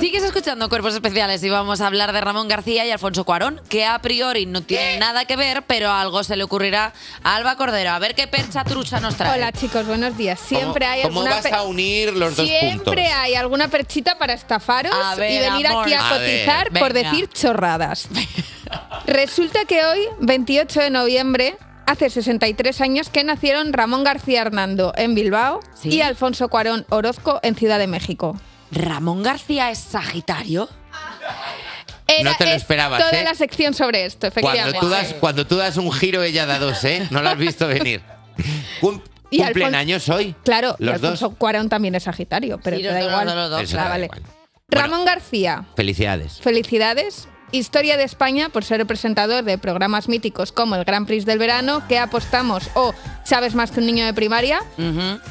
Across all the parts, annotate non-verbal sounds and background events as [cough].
Sigues escuchando Cuerpos Especiales y vamos a hablar de Ramón García y Alfonso Cuarón, que a priori no tienen nada que ver, pero algo se le ocurrirá a Alba Cordero. A ver qué percha trucha nos trae. Hola chicos, buenos días. Siempre hay ¿Cómo alguna vas pe- a unir los dos puntos? Siempre hay alguna perchita para estafaros A ver, y venir amor. aquí a A ver. cotizar por Venga. decir chorradas. [laughs] Resulta que hoy, 28 de noviembre, hace 63 años que nacieron Ramón García Hernando en Bilbao Sí. y Alfonso Cuarón Orozco en Ciudad de México. ¿Ramón García es Sagitario? Era- No te lo es esperabas, Toda ¿eh? la sección sobre esto, Cuando efectivamente. tú, das, cuando tú das un giro, ella da dos, ¿eh? No lo has visto venir. Cum- Y ¿Cumplen Alfon- años hoy? Claro, y Los Alfonso dos. Cuarón también es Sagitario, pero Sí, te los da dos, igual. Eso Ah, da igual. Ramón García, Felicidades. Felicidades. Historia de España por ser el presentador de programas míticos como el Gran Prix del Verano, que apostamos o Sabes más que un niño de primaria.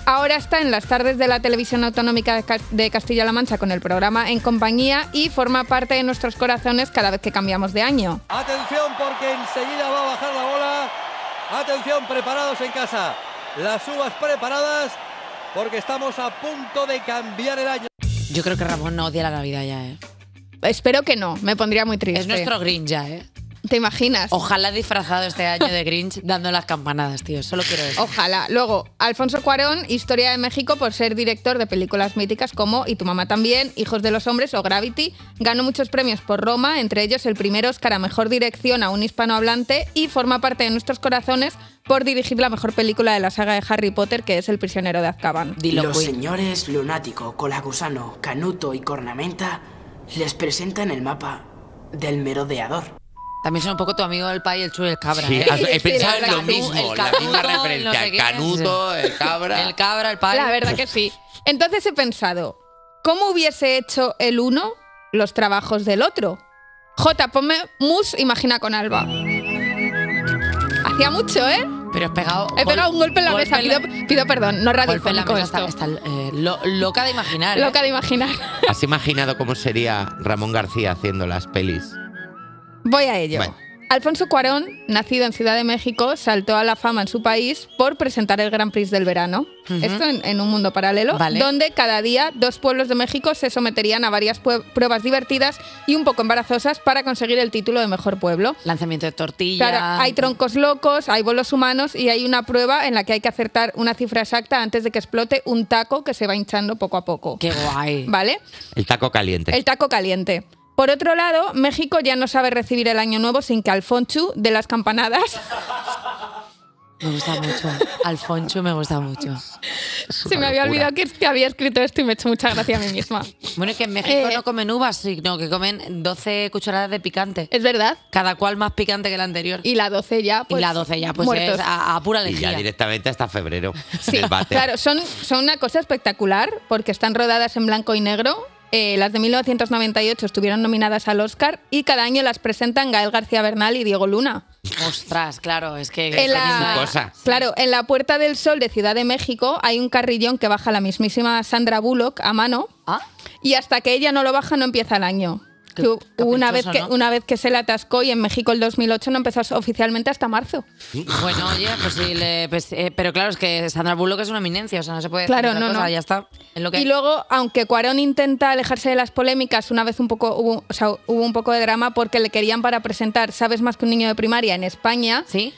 Ahora está en las tardes de la televisión autonómica de Castilla-La Mancha con el programa En Compañía y forma parte de nuestros corazones cada vez que cambiamos de año. Atención porque enseguida va a bajar la bola. Atención, preparados en casa. Las uvas preparadas porque estamos a punto de cambiar el año. Yo creo que Ramón no odia la Navidad ya, ¿eh? Espero que no, me pondría muy triste. Es nuestro Grinch ya, ¿eh? ¿Te imaginas? Ojalá disfrazado este año de Grinch [laughs] dando las campanadas, tío. Solo quiero eso. Ojalá. Luego, Alfonso Cuarón, Historia de México por ser director de películas míticas como Y tu mamá también, Hijos de los Hombres o Gravity. Ganó muchos premios por Roma, entre ellos el primer Oscar a Mejor Dirección a un hispanohablante y forma parte de nuestros corazones por dirigir la mejor película de la saga de Harry Potter, que es El prisionero de Azkaban. Dilo, Los Queen. señores Lunático, Colagusano, Canuto y Cornamenta les presentan el mapa del merodeador. También son un poco tu amigo el pay, el chu y el cabra. Sí, ¿eh? he [laughs] pensado en lo mismo, el la canuto, misma no referencia. sé El canuto, el cabra. [laughs] El cabra, el pay. La verdad que sí. Entonces he pensado, ¿cómo hubiese hecho el uno los trabajos del otro? J, ponme mus, imagina con Alba. Hacía mucho, ¿eh? Pero has pegado. He pegado un golpe en la mesa. Pido, pido perdón, no golpe en la radiofónico mesa. esto. Está, está, eh, lo- loca de imaginar. ¿eh? Loca de imaginar. ¿Has imaginado cómo sería Ramón García haciendo las pelis? Voy a ello. Bueno. Alfonso Cuarón, nacido en Ciudad de México, saltó a la fama en su país por presentar el Gran Prix del verano. Esto en, en un mundo paralelo, Vale. donde cada día dos pueblos de México se someterían a varias pruebas divertidas y un poco embarazosas para conseguir el título de mejor pueblo. Lanzamiento de tortilla. Claro, hay troncos locos, hay bolos humanos y hay una prueba en la que hay que acertar una cifra exacta antes de que explote un taco que se va hinchando poco a poco. Qué guay. ¿Vale? El taco caliente. El taco caliente. Por otro lado, México ya no sabe recibir el año nuevo sin que Alfonso de las campanadas [laughs] Me gusta mucho. Alfonso me gusta mucho. se me había olvidado que, que había escrito esto y me he hecho mucha gracia a mí misma. [laughs] Bueno, es que en México Eh. no comen uvas, sino que comen 12 cucharadas de picante. Es verdad. Cada cual más picante que la anterior. Y la 12 ya, pues. y la 12 ya, pues muertos. es a, a pura Y ya lejía. directamente hasta febrero. Sí, del váter. claro, son, son una cosa espectacular porque están rodadas en blanco y negro. Eh, las de 1998 estuvieron nominadas al Oscar y cada año las presentan Gael García Bernal y Diego Luna. Ostras, claro, es que. En la, Su cosa. Claro, en la Puerta del Sol de Ciudad de México hay un carrillón que baja la mismísima Sandra Bullock a mano Ah, y hasta que ella no lo baja no empieza el año. Qué hubo una vez que ¿no? una vez que se le atascó y en México el 2008 no empezó oficialmente hasta marzo. bueno, oye, pues sí, le- pues, eh, pero claro, es que Sandra Bullock es una eminencia, o sea, no se puede decir Claro, otra no, cosa, no. ya está. Es lo que Y luego, aunque Cuarón intenta alejarse de las polémicas, una vez un poco hubo, o sea, hubo un poco de drama porque le querían para presentar Sabes más que un niño de primaria en España, ¿Sí?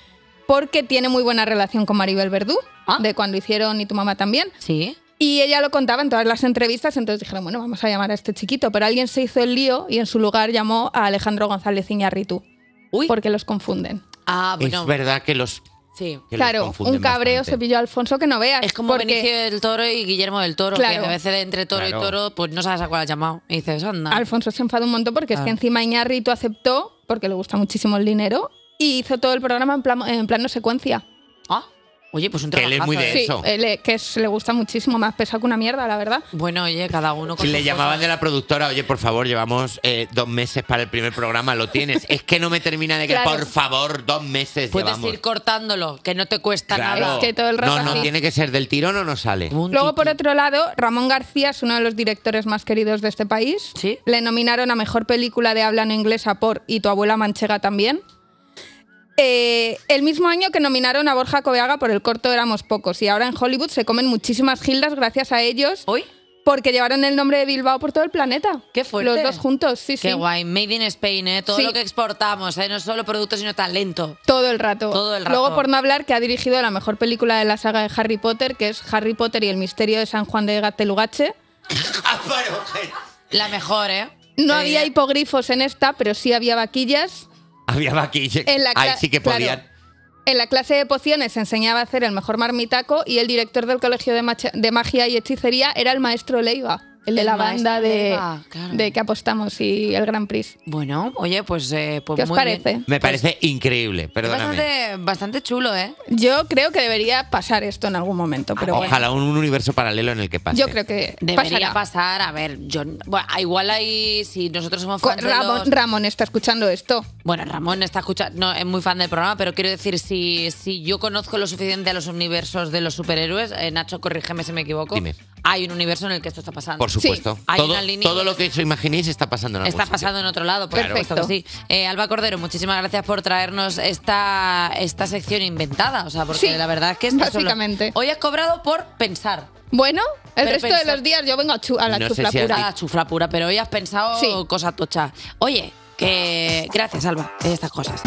porque tiene muy buena relación con Maribel Verdú, Ah. de cuando hicieron Y tu mamá también. Sí. Y ella lo contaba en todas las entrevistas, entonces dijeron, bueno, vamos a llamar a este chiquito. Pero alguien se hizo el lío y en su lugar llamó a Alejandro González Iñárritu, Uy. porque los confunden. Ah, bueno. Es verdad que los. Sí. claro, un cabreo bastante. se pilló a Alfonso que no veas. Es como porque- Benicio del Toro y Guillermo del Toro, Claro. que a veces entre toro Claro. y toro, pues no sabes a cuál has llamado. Y dices, anda. Alfonso se enfadó un montón porque es que encima Iñárritu aceptó, porque le gusta muchísimo el dinero, y hizo todo el programa en, plano- en plano secuencia. Ah, oye, pues un Que él es trabajazo, muy de. Eso. Sí, él, que es- le gusta muchísimo, más pesado que una mierda, la verdad. Bueno, oye, cada uno con Si le llamaban cosas. de la productora, oye, por favor, llevamos eh, dos meses para el primer programa, lo tienes. Es que no me termina de que, Claro. por favor, dos meses Puedes llevamos. ir cortándolo, que no te cuesta Claro. nada. Es que todo el rato No, no, así. tiene que ser del tirón o no sale. Un Luego, por otro lado, Ramón García es uno de los directores más queridos de este país. Sí. Le nominaron a Mejor Película de Habla no Inglesa por Y tu abuela manchega también. Eh, el mismo año que nominaron a Borja Coveaga por el corto Éramos Pocos y ahora en Hollywood se comen muchísimas gildas gracias a ellos ¿Hoy? Porque llevaron el nombre de Bilbao por todo el planeta. Qué fuerte. Los dos juntos, sí, sí. Qué guay. Made in Spain, ¿eh? Todo Sí. lo que exportamos, ¿eh? No solo productos, sino talento. Todo el rato. Todo el rato. Luego, por no hablar, que ha dirigido la mejor película de la saga de Harry Potter, que es Harry Potter y el misterio de San Juan de Gatelugache. [laughs] Ah, La mejor, ¿eh? No había hipogrifos en esta, pero sí había vaquillas. Había vaquilla. En la Ahí sí que claro. podían. En la clase de pociones enseñaba a hacer el mejor marmitaco y el director del colegio de magia y hechicería era el maestro Leiva, el de la banda de, claro. de que apostamos y el Gran Prix. Bueno, oye, pues, eh, pues ¿Qué os muy parece? bien. Me parece increíble, Es perdóname. bastante, bastante chulo, ¿eh? Yo creo que debería pasar esto en algún momento, pero bueno, Ojalá un universo paralelo en el que pase. yo creo que Debería pasará. pasar, a ver, yo, bueno, igual ahí, si nosotros somos fans de Ramón, los- Ramón está escuchando esto. Bueno, Ramón está escuchando, no, es muy fan del programa, pero quiero decir, si, si yo conozco lo suficiente a los universos de los superhéroes, eh, Nacho, corrígeme si me equivoco, Dime. Hay un universo en el que esto está pasando. Por supuesto. Hay todo, una línea- todo lo que os imaginéis está pasando en Está sitio. pasando en otro lado, por Claro. supuesto que sí. Eh, Alba Cordero, muchísimas gracias por traernos esta, esta sección inventada. O sea, porque Sí, la verdad es que solo- básicamente. Hoy has cobrado por pensar. Bueno, el Pero resto de los días yo vengo a, chu- a la No chufla si pura. A la chufla pura, pero hoy has pensado Sí. cosas tochas. Oye, que gracias, Alba, de estas cosas.